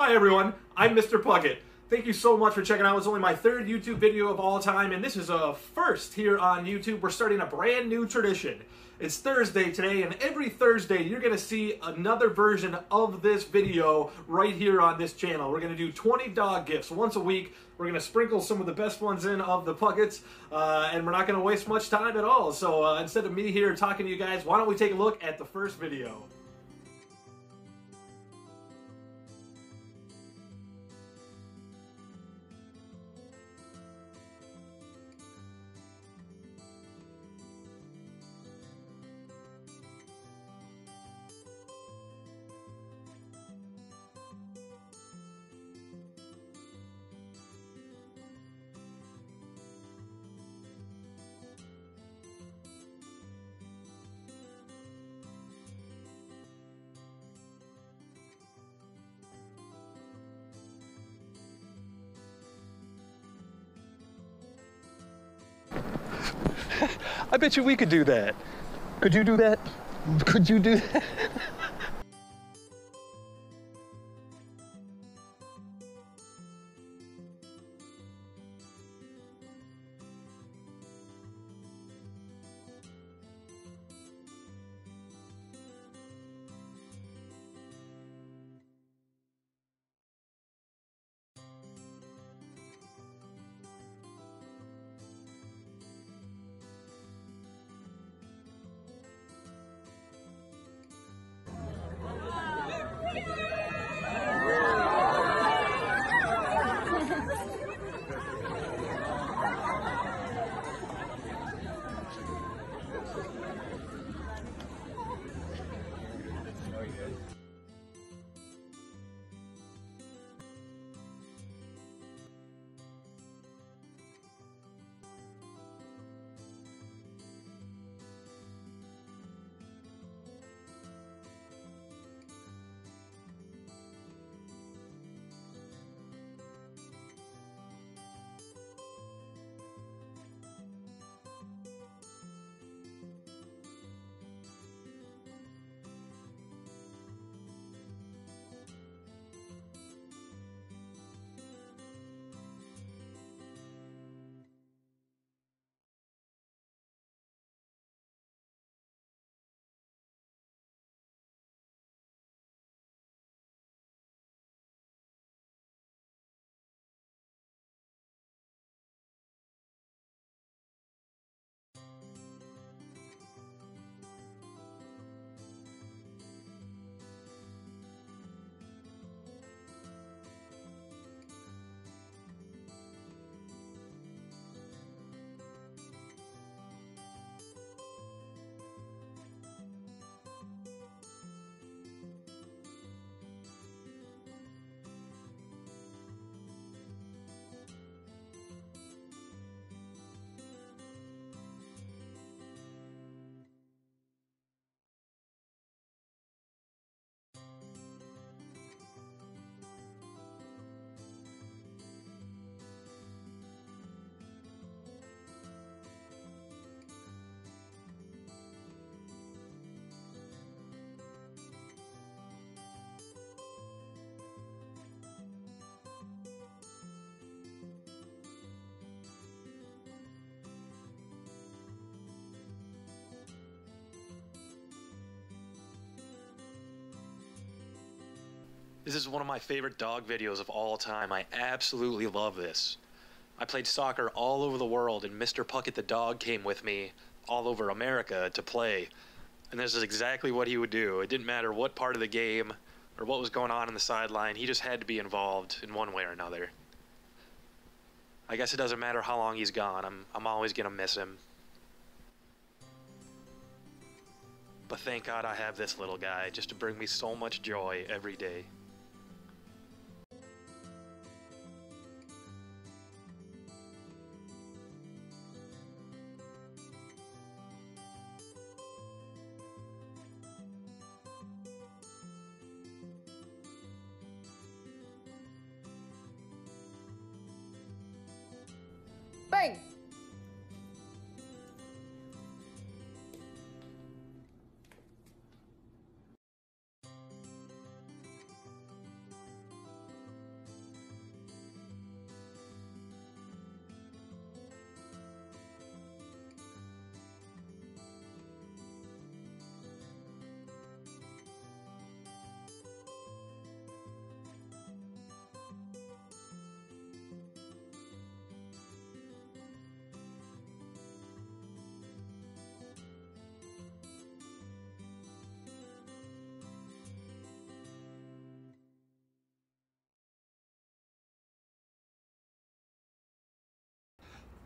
Hi everyone, I'm Mr. Puckett. Thank you so much for checking out. It's only my third YouTube video of all time, and this is a first here on YouTube. We're starting a brand new tradition. It's Thursday today, and every Thursday you're going to see another version of this video right here on this channel. We're going to do 20 dog gifs once a week. We're going to sprinkle some of the best ones in of the Pucketts, uh, and we're not going to waste much time at all. So uh, instead of me here talking to you guys, why don't we take a look at the first video. I bet you we could do that. Could you do that? Could you do that? This is one of my favorite dog videos of all time. I absolutely love this. I played soccer all over the world, and Mr. Puckett the dog came with me all over America to play. And this is exactly what he would do. It didn't matter what part of the game or what was going on in the sideline, he just had to be involved in one way or another. I guess it doesn't matter how long he's gone, I'm, I'm always going to miss him. But thank God I have this little guy just to bring me so much joy every day.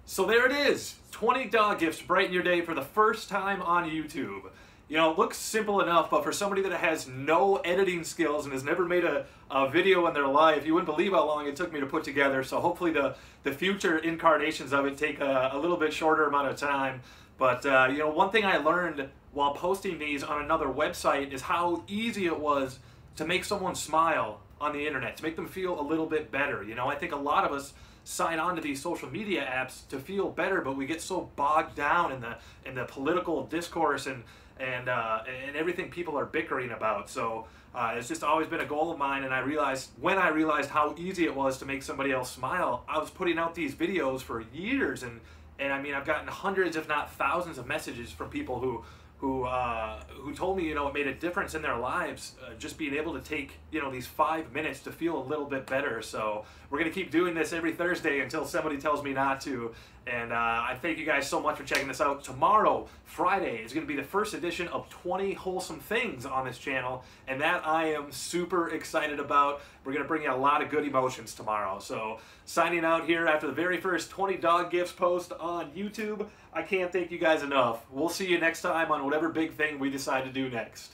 So there it is 20 dog gifs brighten your day for the first time on YouTube. You know, it looks simple enough, but for somebody that has no editing skills and has never made a, a video in their life, you wouldn't believe how long it took me to put together. So hopefully the, the future incarnations of it take a, a little bit shorter amount of time. But, uh, you know, one thing I learned while posting these on another website is how easy it was to make someone smile on the internet, to make them feel a little bit better. You know, I think a lot of us sign on to these social media apps to feel better, but we get so bogged down in the in the political discourse and and uh, and everything people are bickering about. So uh, it's just always been a goal of mine. And I realized when I realized how easy it was to make somebody else smile, I was putting out these videos for years, and and I mean I've gotten hundreds, if not thousands, of messages from people who who uh, who told me you know it made a difference in their lives uh, just being able to take you know these five minutes to feel a little bit better. So we're gonna keep doing this every thursday until somebody tells me not to and uh, i thank you guys so much for checking this out tomorrow friday is gonna be the first edition of 20 wholesome things on this channel and that i am super excited about we're gonna bring you a lot of good emotions tomorrow so signing out here after the very first 20 dog gifts post on youtube I can't thank you guys enough. We'll see you next time on whatever big thing we decide to do next.